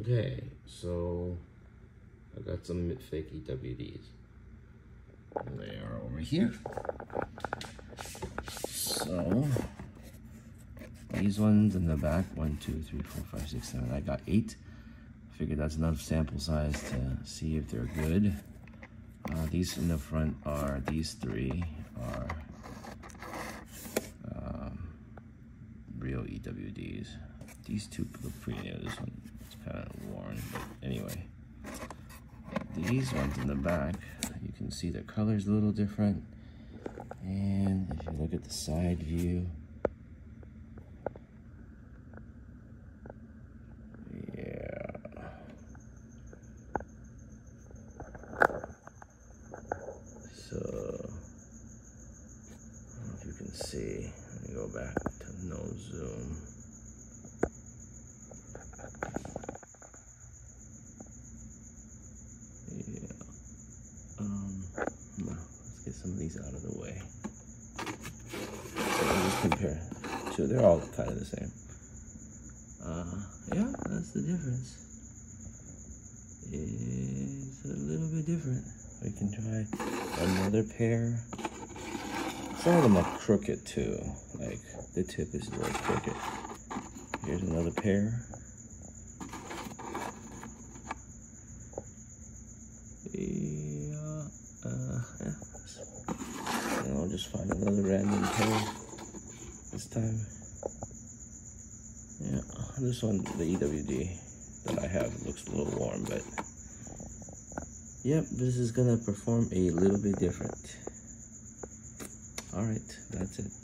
Okay, so I got some fake EWDs. They are over here. So these ones in the back, one, two, three, four, five, six, seven. I got eight. I figured that's enough sample size to see if they're good. Uh, these in the front are, these three are um, real EWDs. These two look pretty new. This one is kind of worn, but anyway. These ones in the back, you can see the color's a little different. And if you look at the side view, yeah. So, I don't know if you can see. Let me go back to no zoom. Yeah. Um, no, let's get some of these out of the way. So me just compare. So they're all kind of the same. Uh, yeah, that's the difference. It's a little bit different. We can try another pair. Some of them are crooked too. Like the tip is little crooked. Here's another pair. Yeah, uh, yeah. Just find another random pair this time. Yeah, this one, the EWD that I have looks a little warm, but yep, this is gonna perform a little bit different. All right, that's it.